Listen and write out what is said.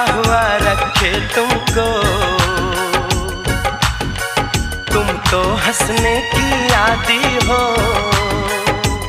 हंसा हुआ रखे तुमको। तुम तो हंसने की आदि